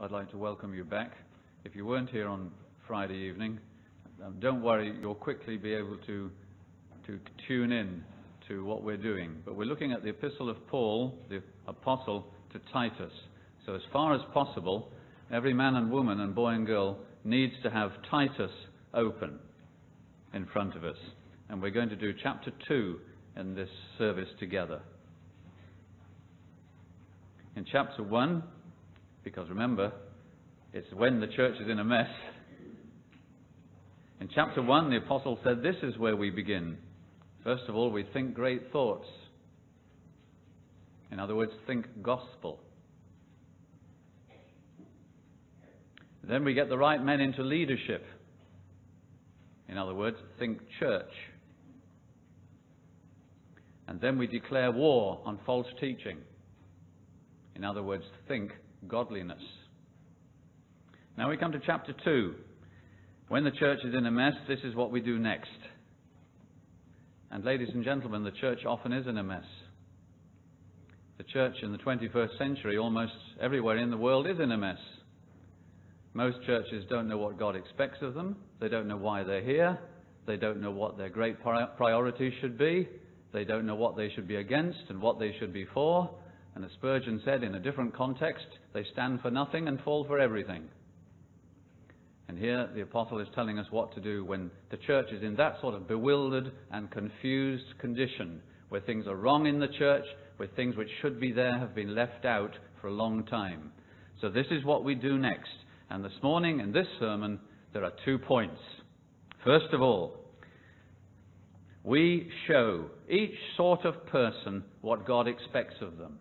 I'd like to welcome you back. If you weren't here on Friday evening, um, don't worry, you'll quickly be able to, to tune in to what we're doing. But we're looking at the epistle of Paul, the apostle to Titus. So, as far as possible, every man and woman and boy and girl needs to have Titus open in front of us. And we're going to do chapter 2 in this service together. In chapter 1, because remember, it's when the church is in a mess. In chapter 1, the apostle said, This is where we begin. First of all, we think great thoughts. In other words, think gospel. Then we get the right men into leadership. In other words, think church. And then we declare war on false teaching. In other words, think godliness. Now we come to chapter 2. When the church is in a mess, this is what we do next. And, ladies and gentlemen, the church often is in a mess. The church in the 21st century, almost everywhere in the world, is in a mess. Most churches don't know what God expects of them. They don't know why they're here. They don't know what their great priorities should be. They don't know what they should be against and what they should be for. And as Spurgeon said in a different context, they stand for nothing and fall for everything. And here the apostle is telling us what to do when the church is in that sort of bewildered and confused condition, where things are wrong in the church, where things which should be there have been left out for a long time. So this is what we do next. And this morning in this sermon, there are two points. First of all, we show each sort of person what God expects of them.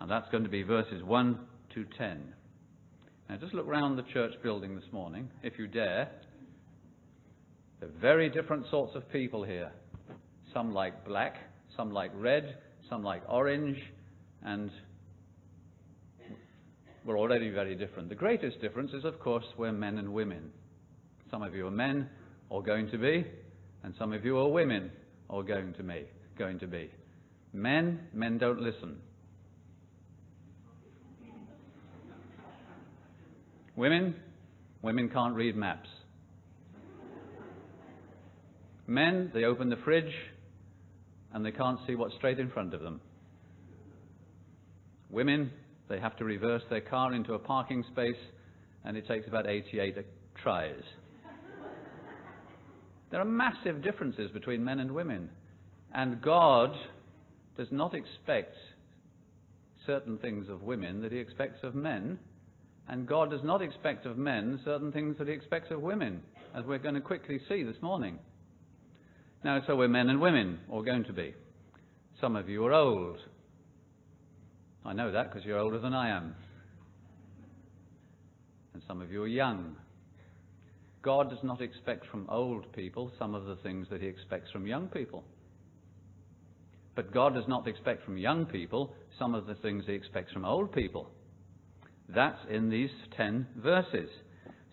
And that's going to be verses 1 to 10. Now, just look round the church building this morning, if you dare. There are very different sorts of people here. Some like black, some like red, some like orange, and we're already very different. The greatest difference is, of course, we're men and women. Some of you are men, or going to be, and some of you are women, or going to be. Going to be. Men, men don't listen. Women, women can't read maps. Men, they open the fridge and they can't see what's straight in front of them. Women, they have to reverse their car into a parking space and it takes about 88 tries. There are massive differences between men and women. And God does not expect certain things of women that he expects of men. And God does not expect of men certain things that He expects of women, as we're going to quickly see this morning. Now, so we're men and women, or going to be. Some of you are old. I know that because you're older than I am. And some of you are young. God does not expect from old people some of the things that He expects from young people. But God does not expect from young people some of the things He expects from old people. That's in these ten verses.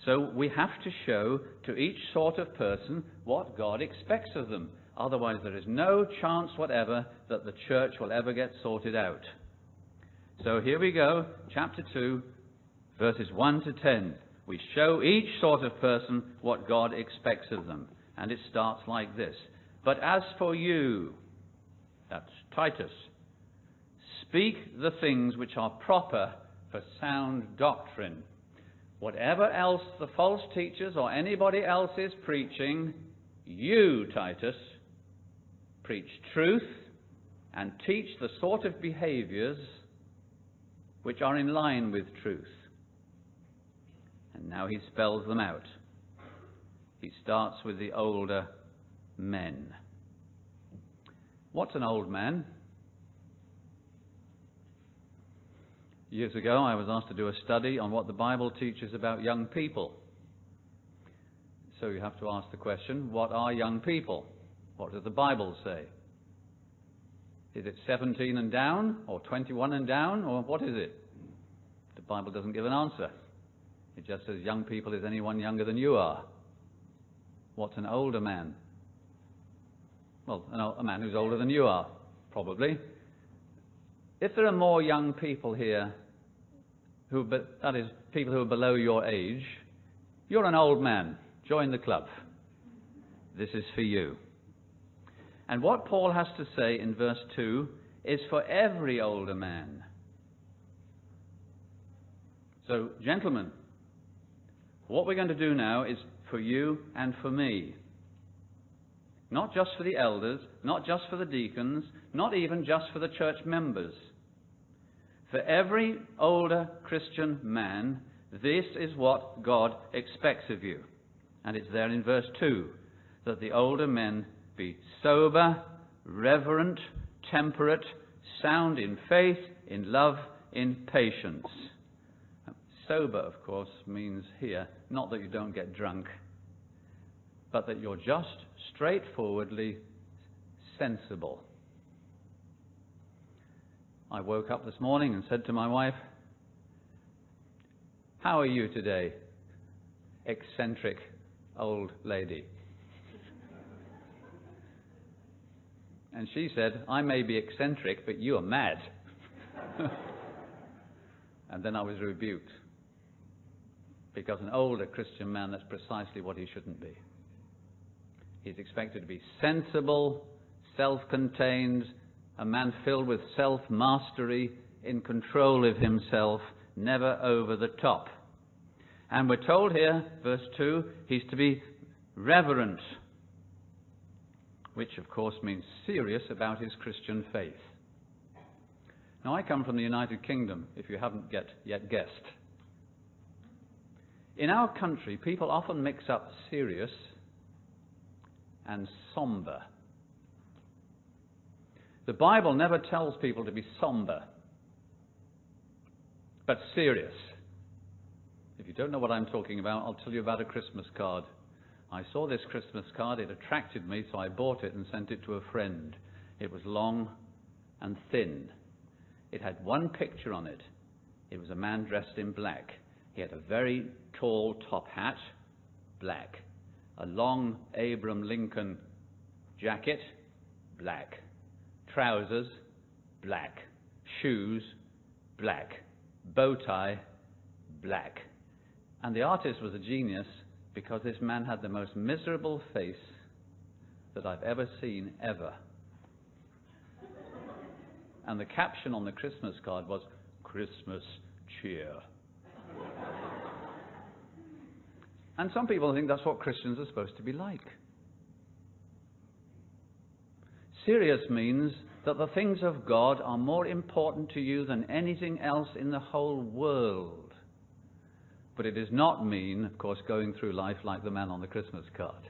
So we have to show to each sort of person what God expects of them. Otherwise, there is no chance whatever that the church will ever get sorted out. So here we go, chapter 2, verses 1 to 10. We show each sort of person what God expects of them. And it starts like this But as for you, that's Titus, speak the things which are proper for sound doctrine. Whatever else the false teachers or anybody else is preaching, you, Titus, preach truth and teach the sort of behaviors which are in line with truth. And now he spells them out. He starts with the older men. What's an old man? Years ago, I was asked to do a study on what the Bible teaches about young people. So you have to ask the question what are young people? What does the Bible say? Is it 17 and down, or 21 and down, or what is it? The Bible doesn't give an answer. It just says young people is anyone younger than you are. What's an older man? Well, a man who's older than you are, probably. If there are more young people here who, that is, people who are below your age, you're an old man. Join the club. This is for you. And what Paul has to say in verse 2 is for every older man. So, gentlemen, what we're going to do now is for you and for me. Not just for the elders, not just for the deacons, not even just for the church members. For every older Christian man, this is what God expects of you. And it's there in verse 2 that the older men be sober, reverent, temperate, sound in faith, in love, in patience. Sober, of course, means here not that you don't get drunk, but that you're just straightforwardly sensible. I woke up this morning and said to my wife, How are you today, eccentric old lady? And she said, I may be eccentric, but you are mad. and then I was rebuked. Because an older Christian man, that's precisely what he shouldn't be. He's expected to be sensible, self contained, a man filled with self mastery, in control of himself, never over the top. And we're told here, verse 2, he's to be reverent, which of course means serious about his Christian faith. Now, I come from the United Kingdom, if you haven't get, yet guessed. In our country, people often mix up serious and somber. The Bible never tells people to be somber, but serious. If you don't know what I'm talking about, I'll tell you about a Christmas card. I saw this Christmas card, it attracted me, so I bought it and sent it to a friend. It was long and thin. It had one picture on it. It was a man dressed in black. He had a very tall top hat, black. A long Abraham Lincoln jacket, black trousers, black. Shoes, black. Bow tie, black. And the artist was a genius because this man had the most miserable face that I've ever seen, ever. And the caption on the Christmas card was Christmas cheer. and some people think that's what Christians are supposed to be like. Serious means that the things of God are more important to you than anything else in the whole world. But it does not mean, of course, going through life like the man on the Christmas card.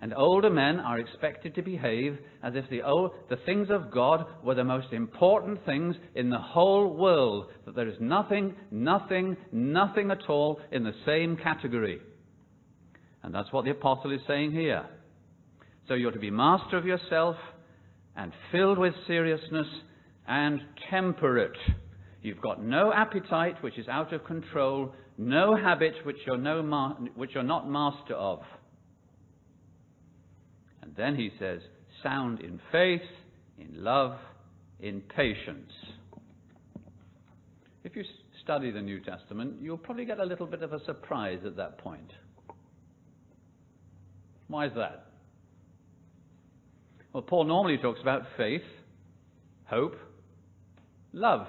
And older men are expected to behave as if the, old, the things of God were the most important things in the whole world, that there is nothing, nothing, nothing at all in the same category. And that's what the apostle is saying here. So you're to be master of yourself and filled with seriousness and temperate. You've got no appetite which is out of control, no habit which you're, no ma- which you're not master of. And then he says, sound in faith, in love, in patience. If you study the New Testament, you'll probably get a little bit of a surprise at that point. Why is that? Well, Paul normally talks about faith, hope, love.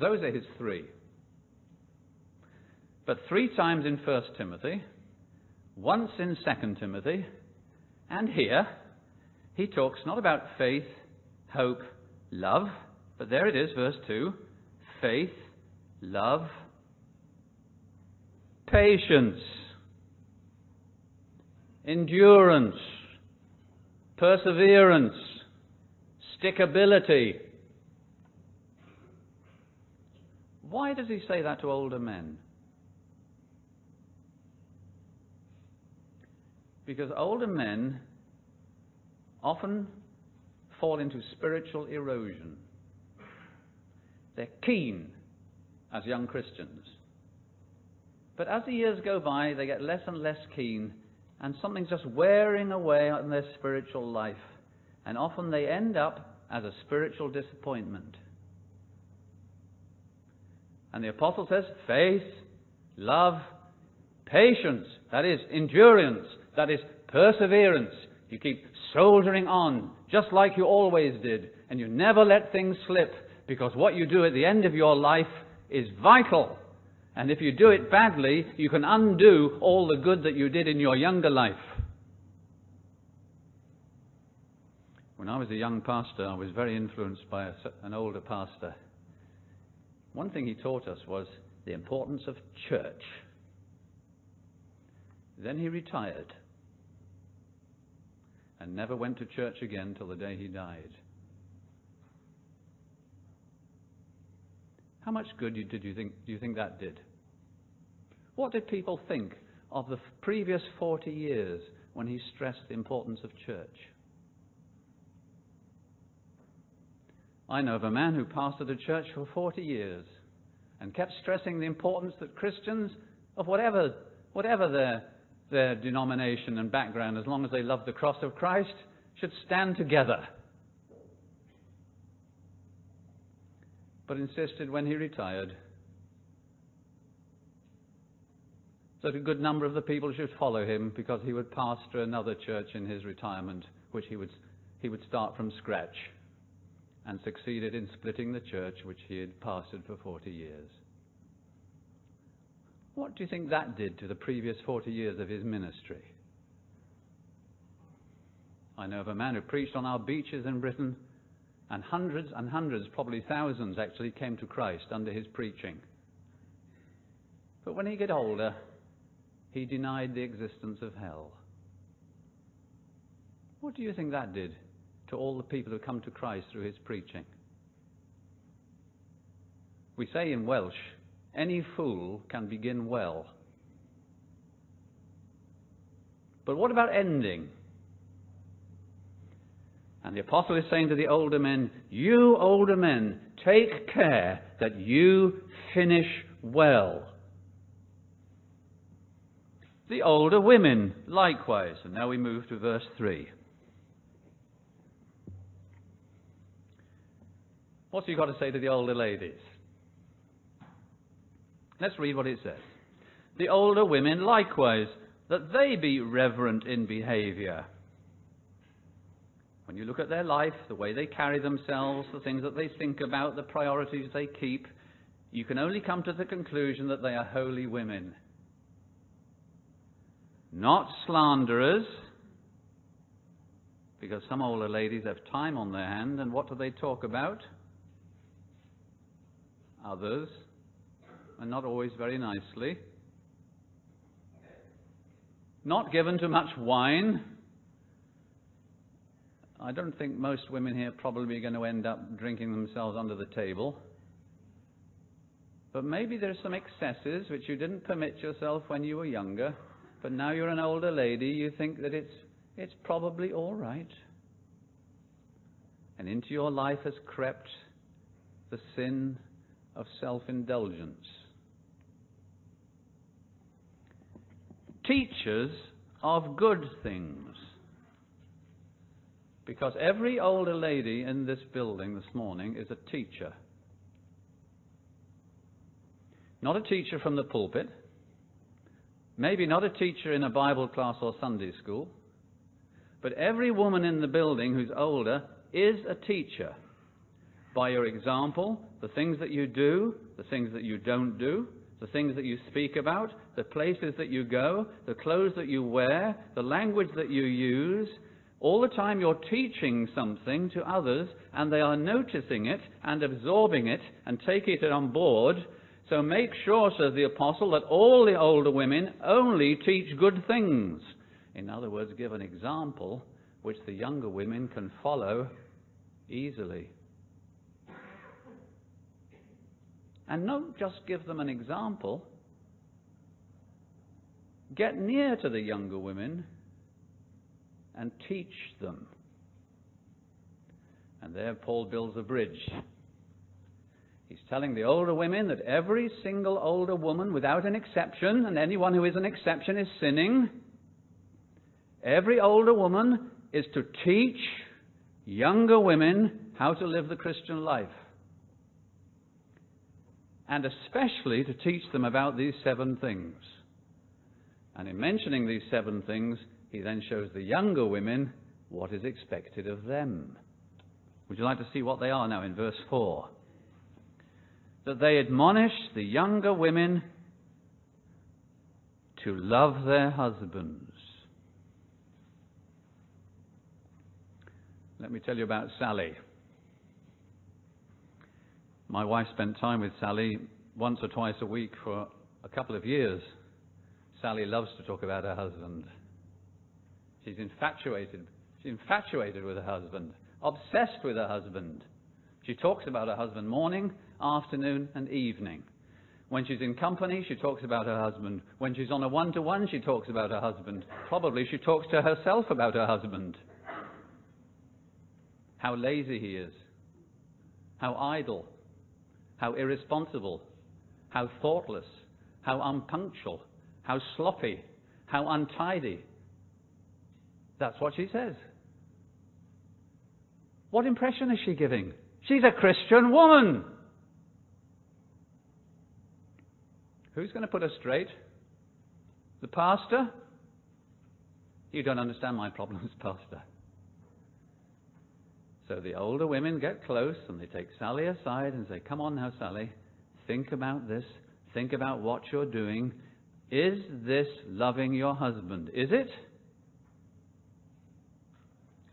Those are his three. But three times in 1 Timothy, once in 2 Timothy, and here, he talks not about faith, hope, love, but there it is, verse 2 faith, love, patience, endurance, perseverance, stickability. Why does he say that to older men? Because older men often fall into spiritual erosion. They're keen as young Christians. But as the years go by, they get less and less keen and something's just wearing away on their spiritual life. And often they end up as a spiritual disappointment. And the apostle says faith, love, patience, that is endurance, that is perseverance. You keep soldiering on, just like you always did, and you never let things slip, because what you do at the end of your life is vital. And if you do it badly, you can undo all the good that you did in your younger life. When I was a young pastor, I was very influenced by a, an older pastor. One thing he taught us was the importance of church. Then he retired and never went to church again till the day he died. How much good did you think, do you think that did? What did people think of the previous 40 years when he stressed the importance of church? I know of a man who pastored a church for 40 years and kept stressing the importance that Christians, of whatever, whatever their, their denomination and background, as long as they love the cross of Christ, should stand together. But insisted when he retired that a good number of the people should follow him because he would pastor another church in his retirement, which he would, he would start from scratch and succeeded in splitting the church which he had pastored for 40 years. What do you think that did to the previous 40 years of his ministry? I know of a man who preached on our beaches in Britain, and hundreds and hundreds, probably thousands actually, came to Christ under his preaching. But when he got older, he denied the existence of hell. What do you think that did to all the people who come to Christ through his preaching. We say in Welsh, any fool can begin well. But what about ending? And the apostle is saying to the older men, You older men, take care that you finish well. The older women, likewise. And now we move to verse 3. What's he got to say to the older ladies? Let's read what it says. The older women likewise, that they be reverent in behavior. When you look at their life, the way they carry themselves, the things that they think about, the priorities they keep, you can only come to the conclusion that they are holy women. Not slanderers, because some older ladies have time on their hand, and what do they talk about? others, and not always very nicely. Not given to much wine. I don't think most women here probably are going to end up drinking themselves under the table. But maybe there's some excesses which you didn't permit yourself when you were younger, but now you're an older lady, you think that it's, it's probably all right. And into your life has crept the sin of self indulgence. Teachers of good things. Because every older lady in this building this morning is a teacher. Not a teacher from the pulpit, maybe not a teacher in a Bible class or Sunday school, but every woman in the building who's older is a teacher by your example, the things that you do, the things that you don't do, the things that you speak about, the places that you go, the clothes that you wear, the language that you use. All the time you're teaching something to others and they are noticing it and absorbing it and taking it on board. So make sure, says the apostle, that all the older women only teach good things. In other words, give an example which the younger women can follow easily. And not just give them an example, get near to the younger women and teach them. And there Paul builds a bridge. He's telling the older women that every single older woman, without an exception, and anyone who is an exception is sinning, every older woman is to teach younger women how to live the Christian life. and especially to teach them about these seven things. And in mentioning these seven things, he then shows the younger women what is expected of them. Would you like to see what they are now in verse 4? That they admonish the younger women to love their husbands. Let me tell you about Sally. My wife spent time with Sally once or twice a week for a couple of years. Sally loves to talk about her husband. She's infatuated. She's infatuated with her husband, obsessed with her husband. She talks about her husband morning, afternoon, and evening. When she's in company, she talks about her husband. When she's on a one to one, she talks about her husband. Probably she talks to herself about her husband. How lazy he is. How idle how irresponsible, how thoughtless, how unpunctual, how sloppy, how untidy. That's what she says. What impression is she giving? She's a Christian woman. Who's going to put her straight? The pastor? You don't understand my problems, pastor. So the older women get close and they take Sally aside and say, Come on now, Sally, think about this. Think about what you're doing. Is this loving your husband? Is it?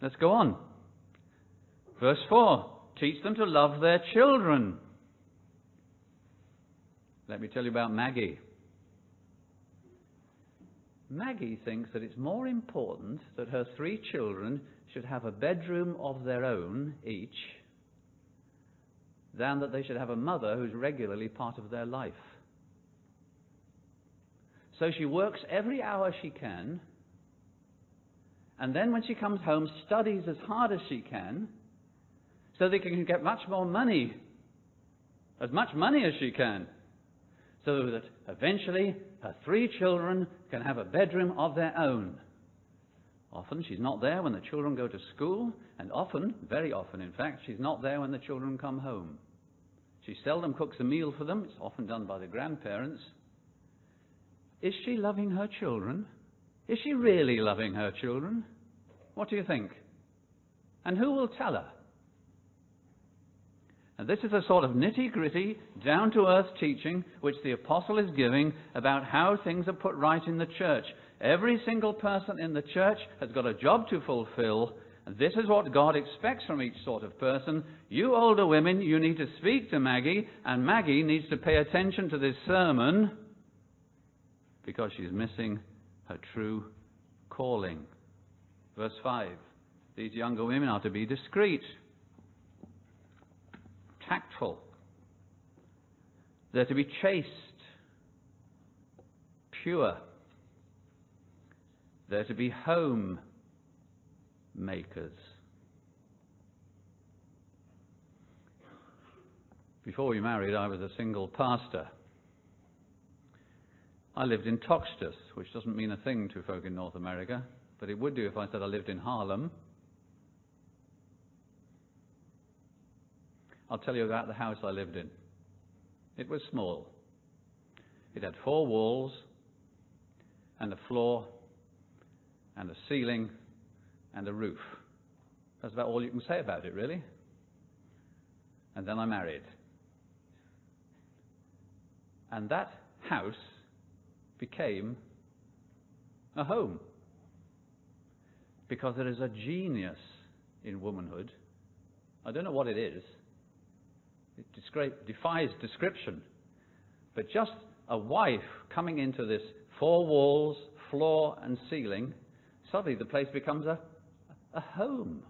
Let's go on. Verse 4 Teach them to love their children. Let me tell you about Maggie. Maggie thinks that it's more important that her three children should have a bedroom of their own each than that they should have a mother who's regularly part of their life. So she works every hour she can, and then when she comes home, studies as hard as she can, so they can get much more money, as much money as she can, so that eventually her three children can have a bedroom of their own. Often she's not there when the children go to school, and often, very often in fact, she's not there when the children come home. She seldom cooks a meal for them, it's often done by the grandparents. Is she loving her children? Is she really loving her children? What do you think? And who will tell her? And this is a sort of nitty gritty, down to earth teaching which the apostle is giving about how things are put right in the church. Every single person in the church has got a job to fulfill, and this is what God expects from each sort of person. You older women, you need to speak to Maggie, and Maggie needs to pay attention to this sermon because she's missing her true calling. Verse 5 These younger women are to be discreet, tactful, they're to be chaste, pure they're to be home makers. Before we married, I was a single pastor. I lived in Toxteth, which doesn't mean a thing to folk in North America, but it would do if I said I lived in Harlem. I'll tell you about the house I lived in. It was small. It had four walls and a floor and a ceiling and a roof. That's about all you can say about it, really. And then I married. And that house became a home. Because there is a genius in womanhood. I don't know what it is, it defies description. But just a wife coming into this four walls, floor, and ceiling suddenly the place becomes a, a home.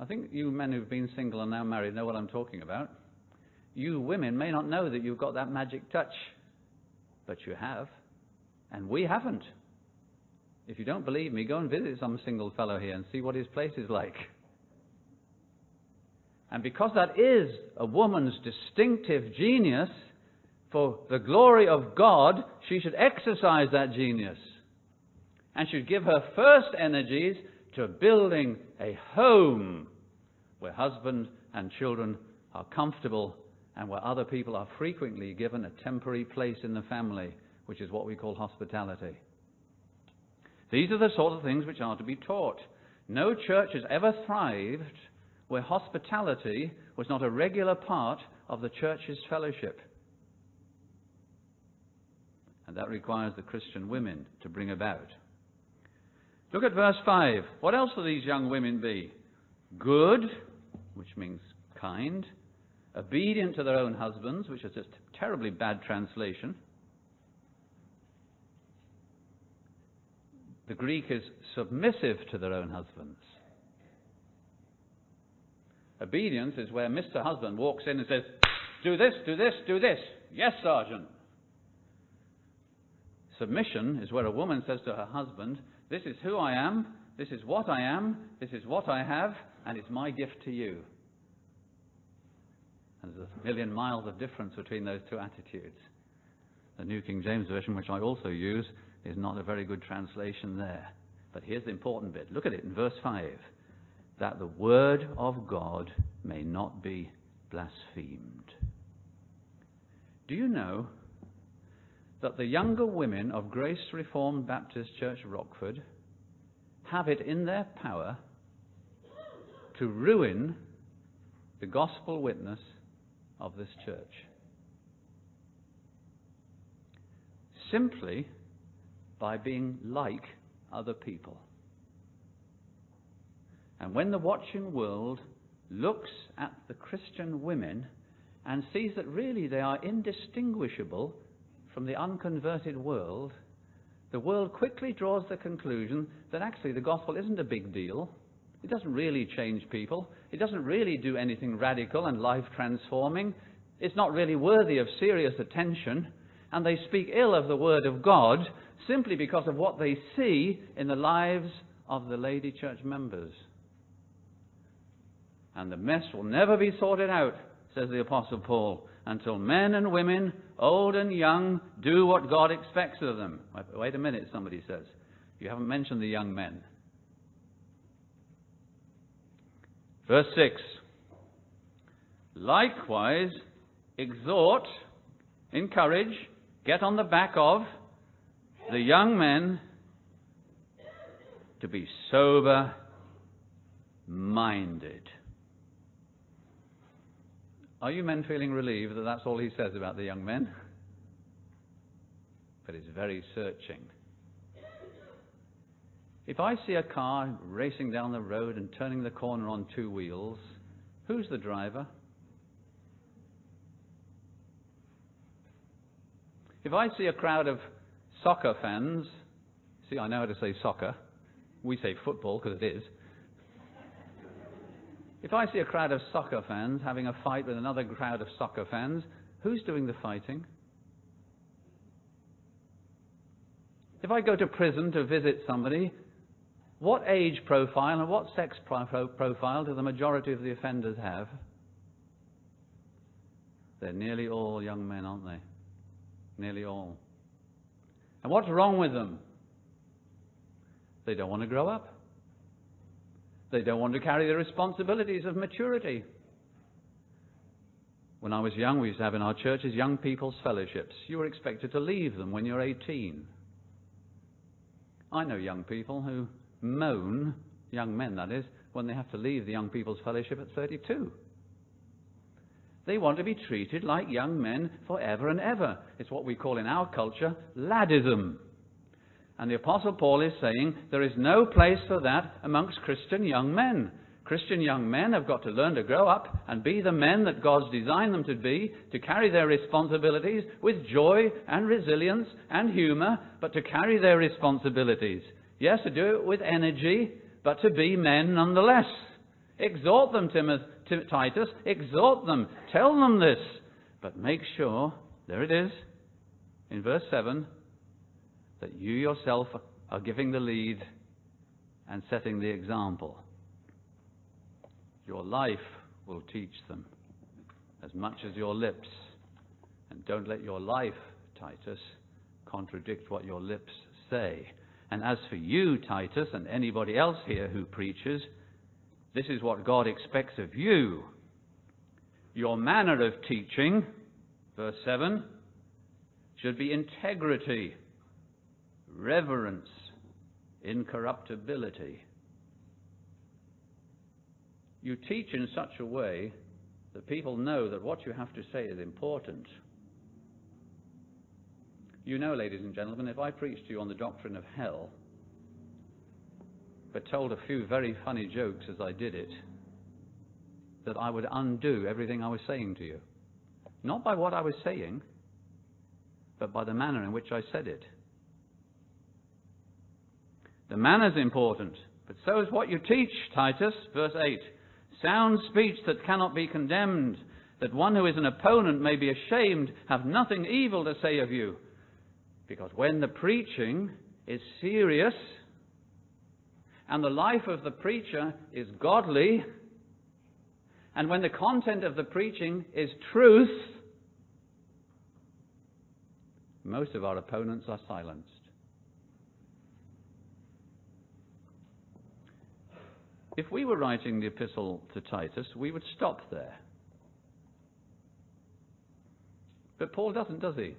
I think you men who've been single and now married know what I'm talking about. You women may not know that you've got that magic touch, but you have, and we haven't. If you don't believe me, go and visit some single fellow here and see what his place is like. And because that is a woman's distinctive genius, for the glory of God, she should exercise that genius and should give her first energies to building a home where husband and children are comfortable and where other people are frequently given a temporary place in the family, which is what we call hospitality. These are the sort of things which are to be taught. No church has ever thrived where hospitality was not a regular part of the church's fellowship. And that requires the Christian women to bring about. Look at verse 5. What else will these young women be? Good, which means kind, obedient to their own husbands, which is just a terribly bad translation. The Greek is submissive to their own husbands. Obedience is where Mr. Husband walks in and says, Do this, do this, do this. Yes, Sergeant. Submission is where a woman says to her husband, This is who I am, this is what I am, this is what I have, and it's my gift to you. And there's a million miles of difference between those two attitudes. The New King James Version, which I also use, is not a very good translation there. But here's the important bit. Look at it in verse 5 that the word of God may not be blasphemed. Do you know that the younger women of Grace Reformed Baptist Church Rockford have it in their power to ruin the gospel witness of this church? Simply by being like other people. And when the watching world looks at the Christian women and sees that really they are indistinguishable from the unconverted world, the world quickly draws the conclusion that actually the gospel isn't a big deal. It doesn't really change people. It doesn't really do anything radical and life transforming. It's not really worthy of serious attention. And they speak ill of the Word of God simply because of what they see in the lives of the lady church members. And the mess will never be sorted out, says the Apostle Paul, until men and women, old and young, do what God expects of them. Wait a minute, somebody says. You haven't mentioned the young men. Verse 6 Likewise, exhort, encourage, get on the back of the young men to be sober minded. Are you men feeling relieved that that's all he says about the young men? But it's very searching. If I see a car racing down the road and turning the corner on two wheels, who's the driver? If I see a crowd of soccer fans, see, I know how to say soccer. We say football because it is. If I see a crowd of soccer fans having a fight with another crowd of soccer fans, who's doing the fighting? If I go to prison to visit somebody, what age profile and what sex profile do the majority of the offenders have? They're nearly all young men, aren't they? Nearly all. And what's wrong with them? They don't want to grow up. They don't want to carry the responsibilities of maturity. When I was young, we used to have in our churches young people's fellowships. You were expected to leave them when you're 18. I know young people who moan, young men that is, when they have to leave the young people's fellowship at 32. They want to be treated like young men forever and ever. It's what we call in our culture laddism. And the Apostle Paul is saying there is no place for that amongst Christian young men. Christian young men have got to learn to grow up and be the men that God's designed them to be, to carry their responsibilities with joy and resilience and humor, but to carry their responsibilities. Yes, to do it with energy, but to be men nonetheless. Exhort them, Timothy, Titus. Exhort them. Tell them this. But make sure, there it is, in verse 7, that you yourself are giving the lead and setting the example. Your life will teach them as much as your lips. And don't let your life, Titus, contradict what your lips say. And as for you, Titus, and anybody else here who preaches, this is what God expects of you. Your manner of teaching, verse 7, should be integrity, reverence, incorruptibility. You teach in such a way that people know that what you have to say is important. You know, ladies and gentlemen, if I preached to you on the doctrine of hell, but told a few very funny jokes as I did it, that I would undo everything I was saying to you. Not by what I was saying, but by the manner in which I said it. The manner's important, but so is what you teach, Titus, verse 8. Sound speech that cannot be condemned, that one who is an opponent may be ashamed, have nothing evil to say of you. Because when the preaching is serious, and the life of the preacher is godly, and when the content of the preaching is truth, most of our opponents are silenced. If we were writing the epistle to Titus, we would stop there. But Paul doesn't, does he?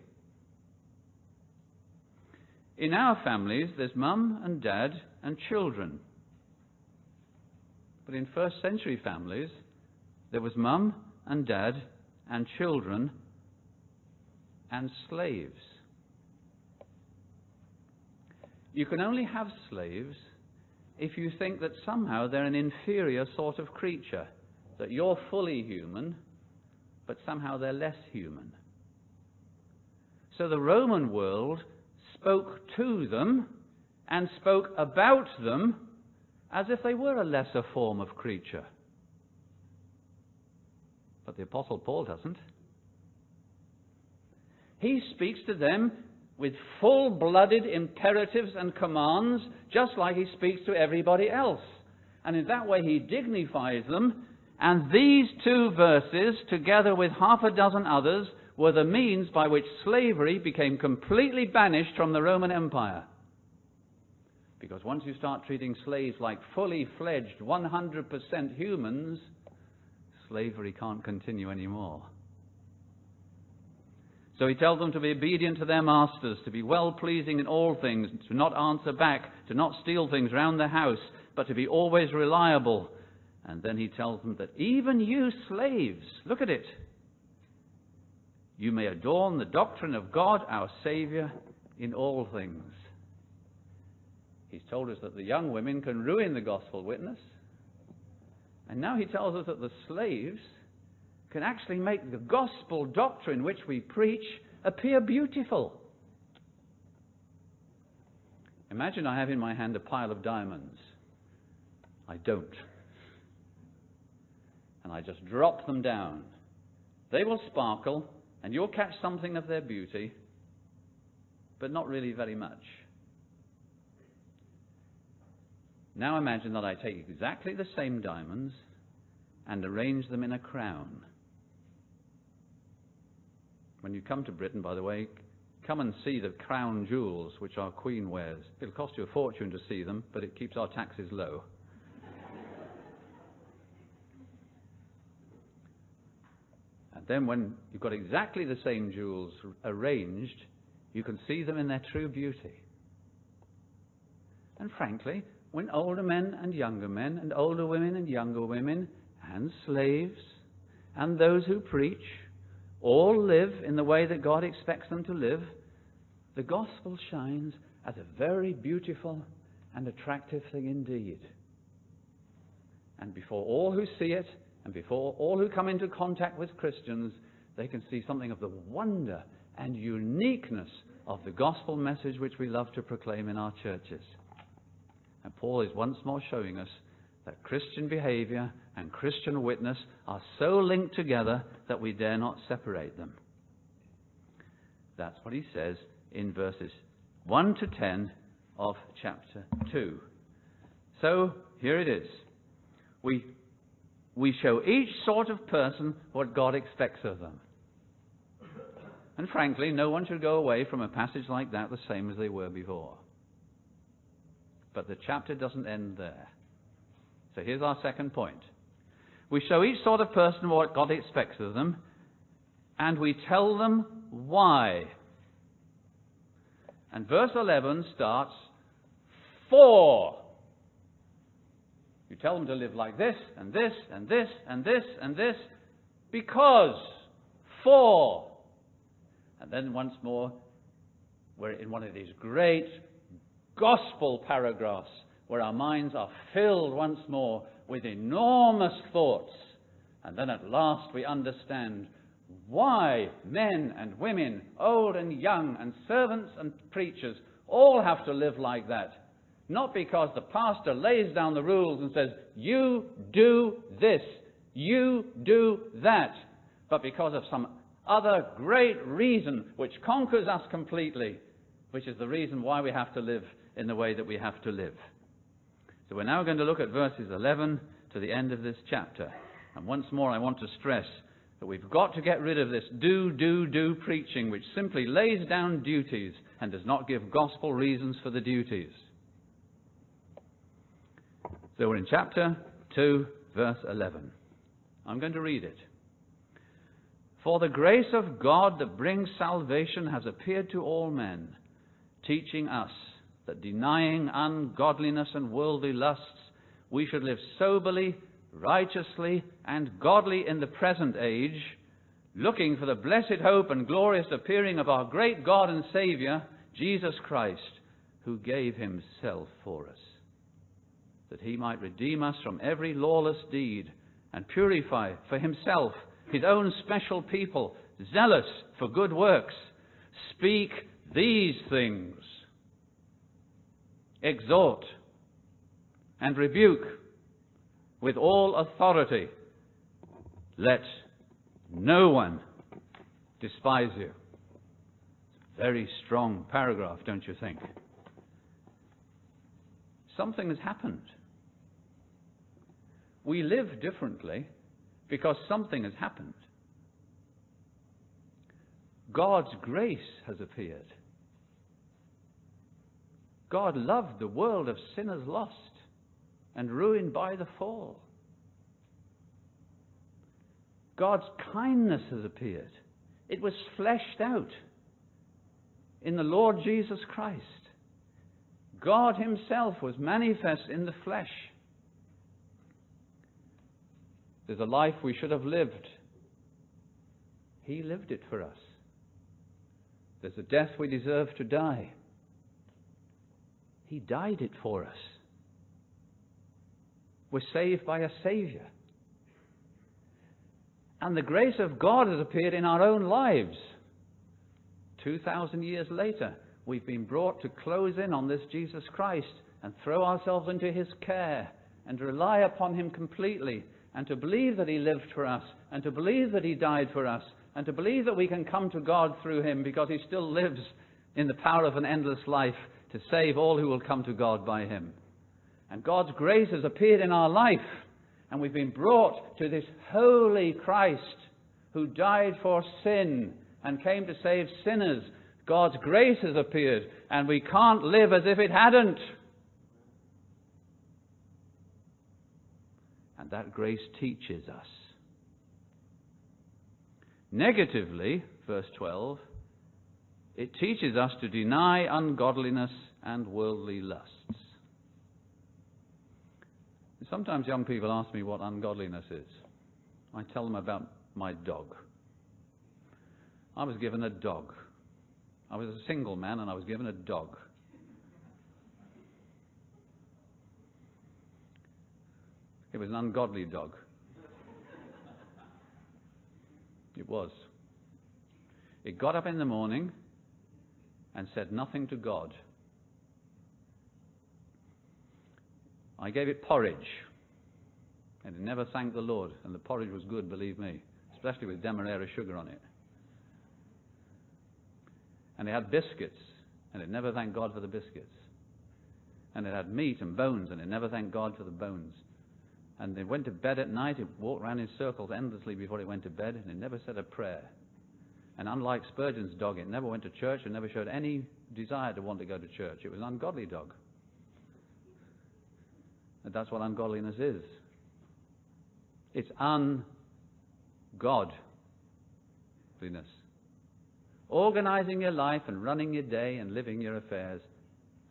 In our families, there's mum and dad and children. But in first century families, there was mum and dad and children and slaves. You can only have slaves if you think that somehow they're an inferior sort of creature, that you're fully human, but somehow they're less human. So the Roman world spoke to them and spoke about them as if they were a lesser form of creature. But the Apostle Paul doesn't. He speaks to them with full blooded imperatives and commands, just like he speaks to everybody else. And in that way, he dignifies them. And these two verses, together with half a dozen others, were the means by which slavery became completely banished from the Roman Empire. Because once you start treating slaves like fully fledged, 100% humans, slavery can't continue anymore. So he tells them to be obedient to their masters, to be well pleasing in all things, to not answer back, to not steal things round the house, but to be always reliable. And then he tells them that even you slaves, look at it, you may adorn the doctrine of God our Saviour in all things. He's told us that the young women can ruin the gospel witness. And now he tells us that the slaves can actually make the gospel doctrine which we preach appear beautiful. Imagine I have in my hand a pile of diamonds. I don't. And I just drop them down. They will sparkle, and you'll catch something of their beauty, but not really very much. Now imagine that I take exactly the same diamonds and arrange them in a crown. When you come to Britain, by the way, come and see the crown jewels which our Queen wears. It'll cost you a fortune to see them, but it keeps our taxes low. And then when you've got exactly the same jewels arranged, you can see them in their true beauty. And frankly, when older men and younger men, and older women and younger women, and slaves, and those who preach, all live in the way that God expects them to live, the gospel shines as a very beautiful and attractive thing indeed. And before all who see it, and before all who come into contact with Christians, they can see something of the wonder and uniqueness of the gospel message which we love to proclaim in our churches. And Paul is once more showing us that Christian behavior and Christian witness are so linked together that we dare not separate them. That's what he says in verses 1 to 10 of chapter 2. So here it is. We, we show each sort of person what God expects of them. And frankly, no one should go away from a passage like that the same as they were before. But the chapter doesn't end there. So here's our second point. We show each sort of person what God expects of them, and we tell them why. And verse 11 starts, For. Tell them to live like this, and this, and this, and this, and this, because, for. And then once more, we're in one of these great gospel paragraphs where our minds are filled once more with enormous thoughts. And then at last we understand why men and women, old and young, and servants and preachers all have to live like that. Not because the pastor lays down the rules and says, you do this, you do that, but because of some other great reason which conquers us completely, which is the reason why we have to live in the way that we have to live. So we're now going to look at verses 11 to the end of this chapter. And once more, I want to stress that we've got to get rid of this do, do, do preaching, which simply lays down duties and does not give gospel reasons for the duties. So we're in chapter 2, verse 11. I'm going to read it. For the grace of God that brings salvation has appeared to all men, teaching us that denying ungodliness and worldly lusts, we should live soberly, righteously, and godly in the present age, looking for the blessed hope and glorious appearing of our great God and Saviour, Jesus Christ, who gave himself for us, that he might redeem us from every lawless deed and purify for himself his own special people, zealous for good works. Speak these things exhort, and rebuke with all authority. Let no one despise you. Very strong paragraph, don't you think? Something has happened. We live differently because something has happened. God's grace has appeared. God loved the world of sinners lost and ruined by the fall. God's kindness has appeared. It was fleshed out in the Lord Jesus Christ. God Himself was manifest in the flesh. There's a life we should have lived. He lived it for us. There's a death we deserve to die. He died it for us. We're saved by a Savior. And the grace of God has appeared in our own lives. 2,000 years later, we've been brought to close in on this Jesus Christ and throw ourselves into His care and rely upon Him completely and to believe that He lived for us and to believe that He died for us and to believe that we can come to God through Him because He still lives in the power of an endless life to save all who will come to God by him. And God's grace has appeared in our life, and we've been brought to this holy Christ who died for sin and came to save sinners. God's grace has appeared, and we can't live as if it hadn't. And that grace teaches us. Negatively, verse 12, it teaches us to deny ungodliness and worldly lusts. Sometimes young people ask me what ungodliness is. I tell them about my dog. I was given a dog. I was a single man and I was given a dog. It was an ungodly dog. It was. It got up in the morning and said nothing to God. I gave it porridge, and it never thanked the Lord, and the porridge was good, believe me, especially with demerara sugar on it. And it had biscuits, and it never thanked God for the biscuits. And it had meat and bones, and it never thanked God for the bones. And it went to bed at night, it walked around in circles endlessly before it went to bed, and it never said a prayer. And unlike Spurgeon's dog, it never went to church and never showed any desire to want to go to church. It was an ungodly dog. And that's what ungodliness is. It's ungodliness. Organizing your life and running your day and living your affairs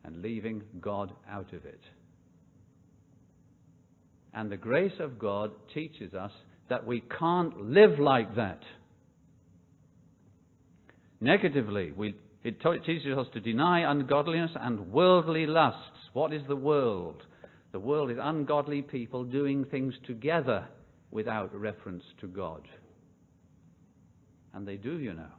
and leaving God out of it. And the grace of God teaches us that we can't live like that. Negatively, we, it teaches us to deny ungodliness and worldly lusts. What is the world? The world is ungodly people doing things together without reference to God. And they do, you know.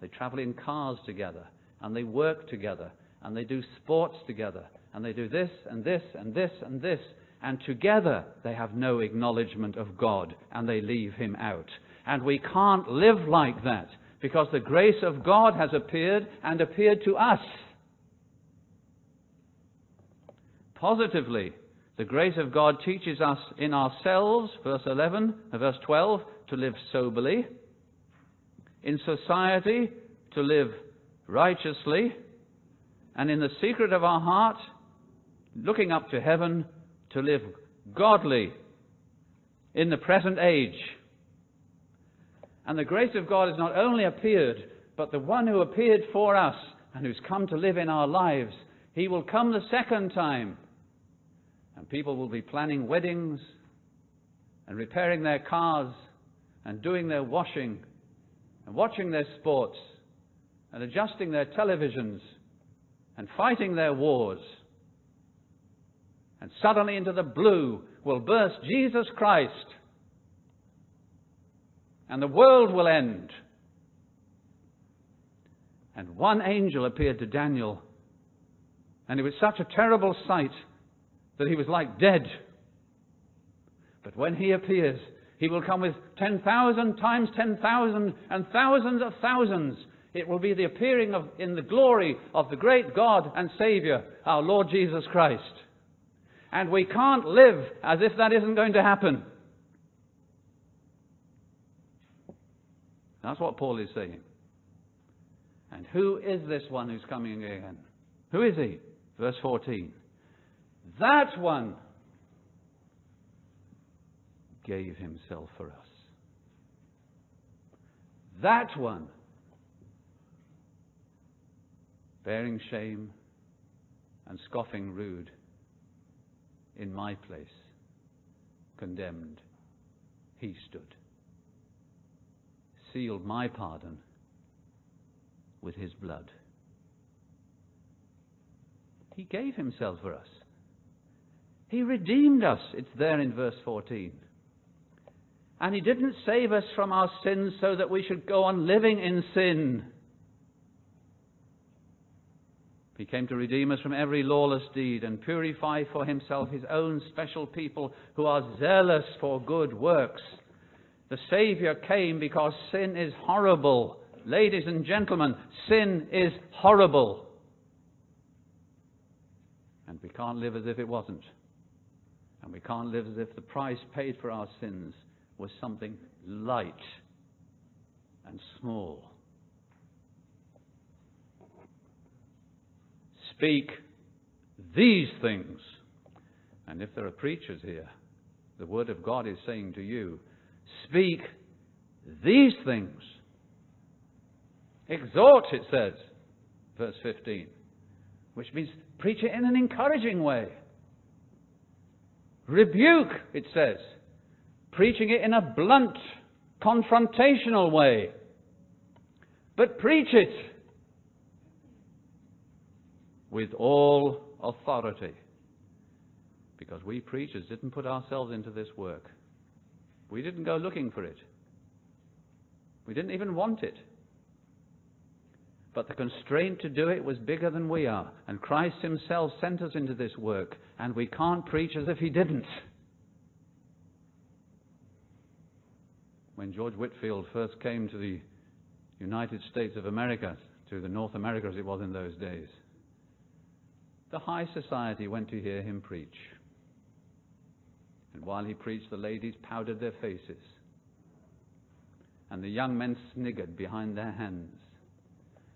They travel in cars together, and they work together, and they do sports together, and they do this and this and this and this, and together they have no acknowledgement of God, and they leave Him out. And we can't live like that because the grace of God has appeared and appeared to us. Positively, the grace of God teaches us in ourselves, verse 11, uh, verse 12, to live soberly, in society, to live righteously, and in the secret of our heart, looking up to heaven, to live godly in the present age. And the grace of God has not only appeared, but the one who appeared for us and who's come to live in our lives, he will come the second time. And people will be planning weddings and repairing their cars and doing their washing and watching their sports and adjusting their televisions and fighting their wars. And suddenly into the blue will burst Jesus Christ and the world will end. And one angel appeared to Daniel, and it was such a terrible sight that he was like dead. But when he appears, he will come with 10,000 times 10,000 and thousands of thousands. It will be the appearing of, in the glory of the great God and Savior, our Lord Jesus Christ. And we can't live as if that isn't going to happen. That's what Paul is saying. And who is this one who's coming again? Who is he? Verse 14. That one gave himself for us. That one, bearing shame and scoffing rude, in my place, condemned, he stood sealed my pardon with his blood. He gave himself for us. He redeemed us. It's there in verse 14. And he didn't save us from our sins so that we should go on living in sin. He came to redeem us from every lawless deed and purify for himself his own special people who are zealous for good works. The Savior came because sin is horrible. Ladies and gentlemen, sin is horrible. And we can't live as if it wasn't. And we can't live as if the price paid for our sins was something light and small. Speak these things. And if there are preachers here, the Word of God is saying to you, Speak these things. Exhort, it says, verse 15, which means preach it in an encouraging way. Rebuke, it says, preaching it in a blunt, confrontational way. But preach it with all authority. Because we preachers didn't put ourselves into this work. We didn't go looking for it. We didn't even want it. But the constraint to do it was bigger than we are. And Christ Himself sent us into this work, and we can't preach as if He didn't. When George Whitefield first came to the United States of America, to the North America as it was in those days, the high society went to hear him preach. And while he preached, the ladies powdered their faces. And the young men sniggered behind their hands.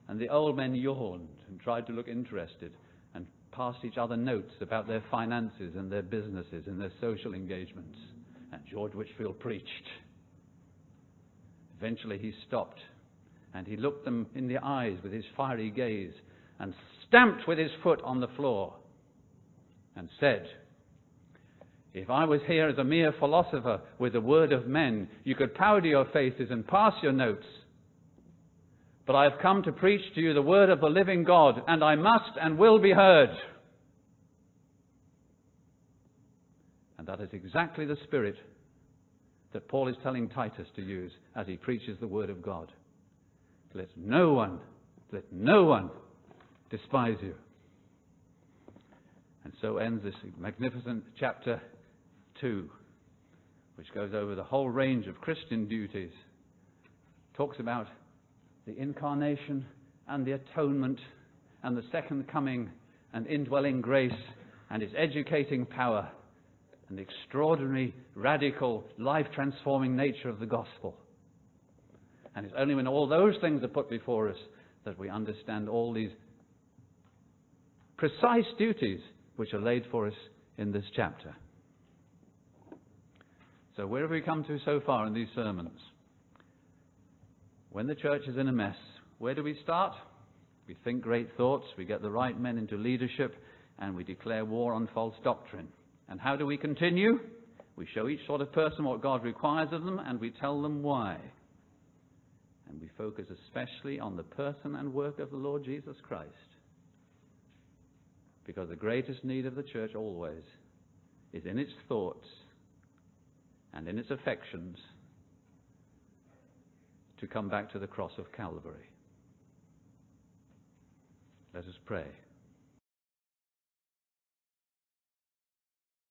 And the old men yawned and tried to look interested and passed each other notes about their finances and their businesses and their social engagements. and George Whitefield preached. Eventually he stopped and he looked them in the eyes with his fiery gaze and stamped with his foot on the floor and said, If I was here as a mere philosopher with the word of men, you could powder your faces and pass your notes. But I have come to preach to you the word of the living God, and I must and will be heard. And that is exactly the spirit that Paul is telling Titus to use as he preaches the word of God. Let no one, let no one despise you. And so ends this magnificent chapter 2, which goes over the whole range of Christian duties. Talks about the incarnation and the atonement and the second coming and indwelling grace and its educating power and the extraordinary, radical, life transforming nature of the gospel. And it's only when all those things are put before us that we understand all these precise duties which are laid for us in this chapter. So, where have we come to so far in these sermons? When the church is in a mess, where do we start? We think great thoughts, we get the right men into leadership, and we declare war on false doctrine. And how do we continue? We show each sort of person what God requires of them, and we tell them why. And we focus especially on the person and work of the Lord Jesus Christ. Because the greatest need of the church always is in its thoughts and in its affections to come back to the cross of Calvary. Let us pray.